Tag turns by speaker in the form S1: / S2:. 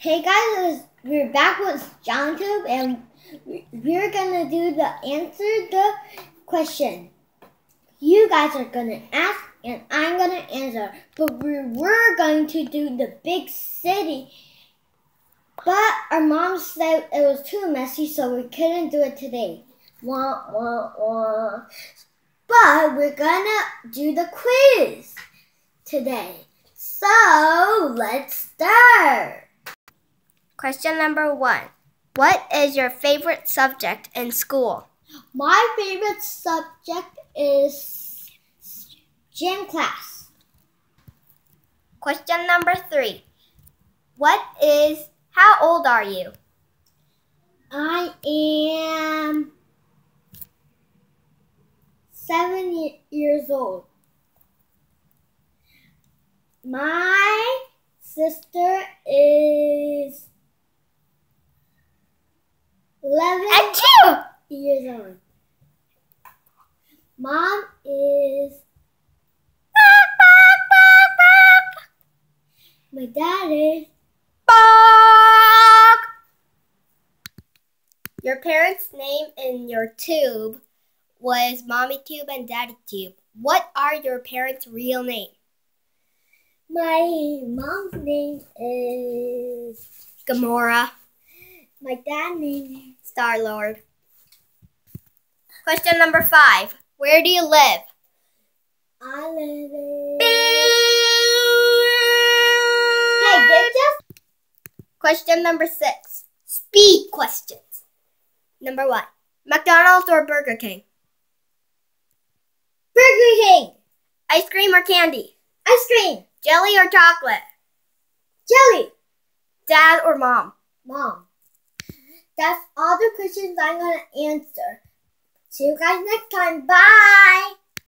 S1: Hey guys, we're back with JohnTube and we're gonna do the answer the question. You guys are gonna ask and I'm gonna answer, but we were going to do the big city. But our mom said it was too messy, so we couldn't do it today. Wah, wah, wah. But we're gonna do the quiz today. So let's start.
S2: Question number one What is your favorite subject in school?
S1: My favorite subject is gym class.
S2: Question number three What is, how old are you?
S1: I am seven years old. My sister is 11
S2: Achoo!
S1: years old. Mom is. My dad is.
S2: Your parents' name in your tube was Mommy Tube and Daddy Tube. What are your parents' real names?
S1: My mom's name is.
S2: Gamora,
S1: My dad name is.
S2: Star Lord. Question number five Where do you live?
S1: I live in.
S2: Hey,
S1: Hey, did just.
S2: Question number six. Speed questions. Number one. McDonald's or Burger King?
S1: Burger King!
S2: Ice cream or candy?
S1: Ice cream!
S2: Jelly or chocolate?
S1: Jelly!
S2: Dad or mom?
S1: Mom. That's all the questions I'm gonna answer. See you guys next time. Bye!